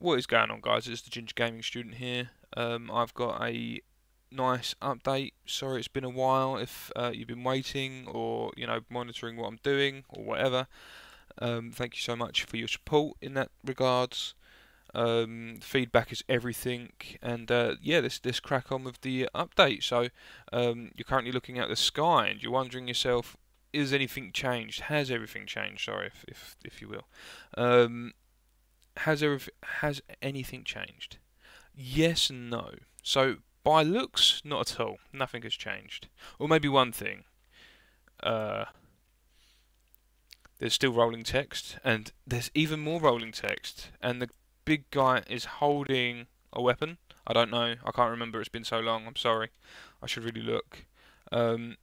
what is going on, guys? It's the Ginger Gaming student here. Um, I've got a nice update. Sorry, it's been a while. If uh, you've been waiting or you know monitoring what I'm doing or whatever, um, thank you so much for your support in that regards. Um, feedback is everything, and uh, yeah, let's let's crack on with the update. So um, you're currently looking at the sky, and you're wondering yourself, is anything changed? Has everything changed? Sorry, if if, if you will. Um, has there has anything changed? Yes and no. So by looks, not at all. Nothing has changed. Or maybe one thing. Uh, there's still rolling text, and there's even more rolling text, and the big guy is holding a weapon. I don't know. I can't remember. It's been so long. I'm sorry. I should really look. Um,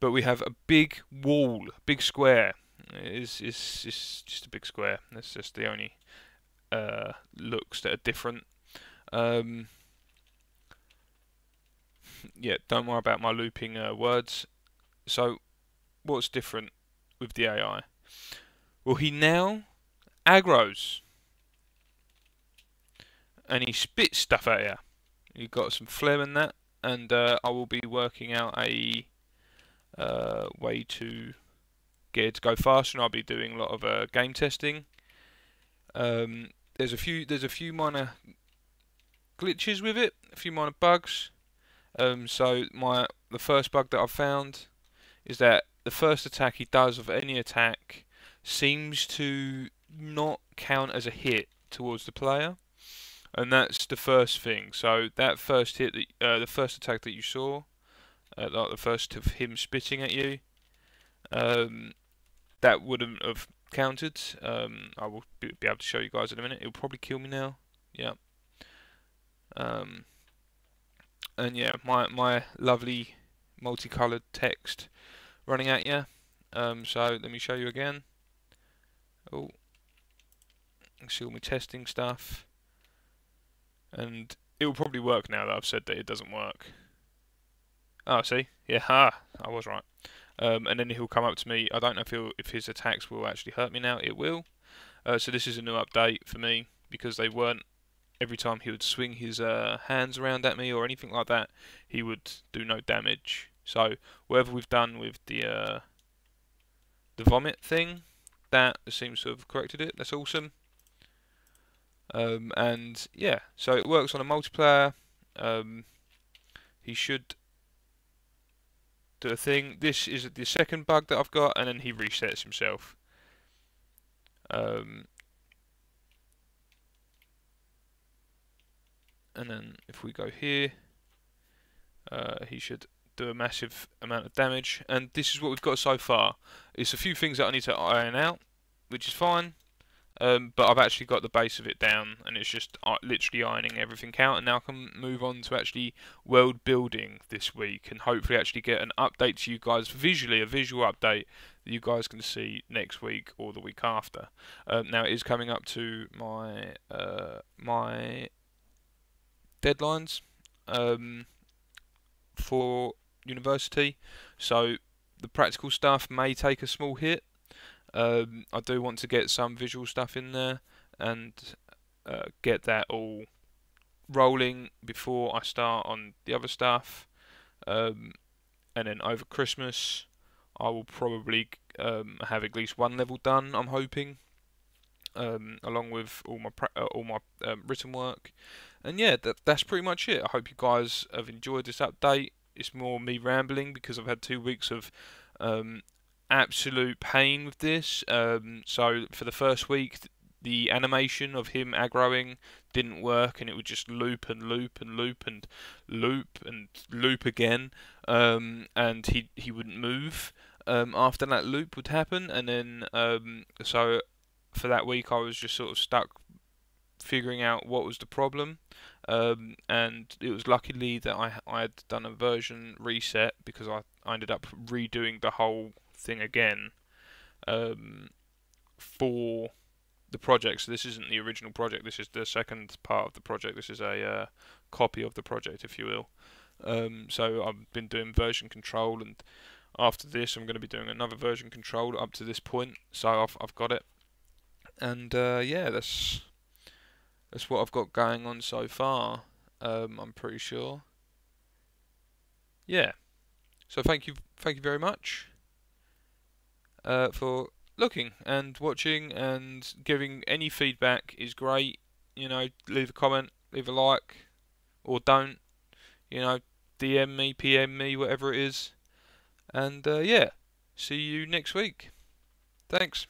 but we have a big wall, big square. It's, it's, it's just a big square. That's just the only uh, looks that are different. Um, yeah, don't worry about my looping uh, words. So, what's different with the AI? Well, he now aggroes. And he spits stuff at you. You've got some flair in that. And uh, I will be working out a uh, way to get it to go faster. And I'll be doing a lot of uh, game testing. Um, there's a few there's a few minor glitches with it, a few minor bugs. Um, so my the first bug that I've found is that the first attack he does of any attack seems to not count as a hit towards the player, and that's the first thing. So that first hit, that, uh, the first attack that you saw, uh, like the first of him spitting at you, um, that wouldn't have countered. Um, I will be able to show you guys in a minute. It'll probably kill me now. Yeah. Um, and yeah, my my lovely multicolored text running at you. Um, so let me show you again. Oh, see all my testing stuff, and it will probably work now that I've said that it doesn't work. Oh, see, yeah, ha, I was right. Um, and then he'll come up to me. I don't know if he'll, if his attacks will actually hurt me now. It will. Uh, so this is a new update for me because they weren't. Every time he would swing his uh, hands around at me or anything like that, he would do no damage. So whatever we've done with the uh, the vomit thing, that seems to have corrected it. That's awesome. Um, and yeah, so it works on a multiplayer. Um, he should do a thing. This is the second bug that I've got, and then he resets himself. Um, and then if we go here, uh, he should do a massive amount of damage. And this is what we've got so far. It's a few things that I need to iron out, which is fine. Um, but I've actually got the base of it down and it's just uh, literally ironing everything out and now I can move on to actually world building this week and hopefully actually get an update to you guys visually, a visual update that you guys can see next week or the week after. Um, now it is coming up to my uh, my deadlines um, for university so the practical stuff may take a small hit um, I do want to get some visual stuff in there and uh, get that all rolling before I start on the other stuff. Um, and then over Christmas, I will probably um, have at least one level done. I'm hoping, um, along with all my uh, all my um, written work. And yeah, that that's pretty much it. I hope you guys have enjoyed this update. It's more me rambling because I've had two weeks of um, absolute pain with this. Um, so for the first week, the animation of him aggroing didn't work, and it would just loop and loop and loop and loop and loop again, um, and he he wouldn't move. Um, after that loop would happen, and then um, so for that week I was just sort of stuck figuring out what was the problem. Um, and it was luckily that I I had done a version reset because I, I ended up redoing the whole thing again um, for the project. So this isn't the original project. This is the second part of the project. This is a uh, copy of the project, if you will. Um, so I've been doing version control, and after this, I'm going to be doing another version control up to this point. So I've I've got it, and uh, yeah, that's That's what I've got going on so far. Um, I'm pretty sure. Yeah. So thank you, thank you very much uh, for looking and watching and giving any feedback is great. You know, leave a comment, leave a like, or don't. You know, DM me, PM me, whatever it is. And uh, yeah, see you next week. Thanks.